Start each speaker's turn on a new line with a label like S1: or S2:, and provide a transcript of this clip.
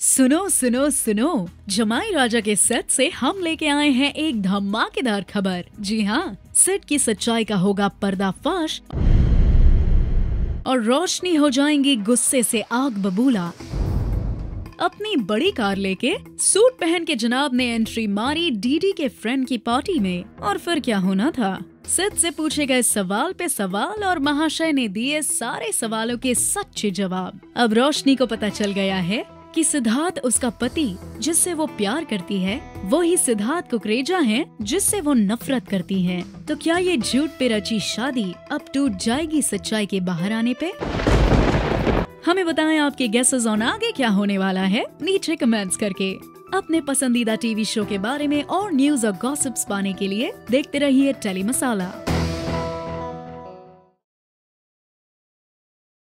S1: सुनो सुनो सुनो। जमाई राजा के सेट से हम लेके आए हैं एक धमाकेदार खबर। जी हाँ सेट की सच्चाई का होगा पर्दाफाश और रोशनी हो जाएँगी गुस्से से आग बबूला। अपनी बड़ी कार लेके सूट पहन के जनाब ने एंट्री मारी डीडी के फ्रेंड की पार्टी में। और फिर क्या होना था? सिद्ध से पूछे गए सवाल पे सवाल और महाशय ने दिए सारे सवालों के सच्चे जवाब। अब रोशनी को पता चल गया है कि सिद्धार्थ उसका पति, जिससे वो प्यार करती है, वो ही सिद्धार्थ कुकरेजा है, जिससे वो नफरत करती है। तो क्या ये झूठ पे रची शादी अब टूट जाएगी सच्चाई के बाहर आने पे? हमें बताएँ आपके गेसेस ऑन आगे क्या होने वाला है, नीचे कमेंट्स करके। अपने पसंदीदा टीवी शो के बारे में और न्यूज़ और गॉसिप्स पाने के लिए देखते रहिए टेली मसाला